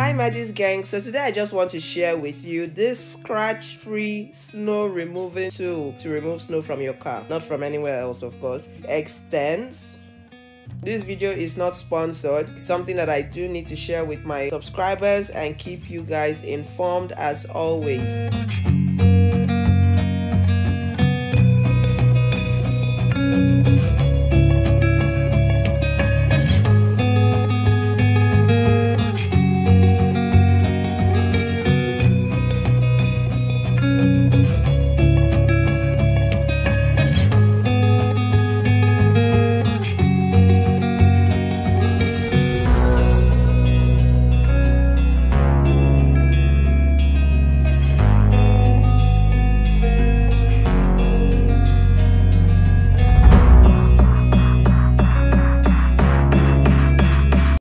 Hi Maggies gang, so today I just want to share with you this scratch free snow removing tool to remove snow from your car, not from anywhere else of course. Extends this video is not sponsored. It's something that I do need to share with my subscribers and keep you guys informed as always.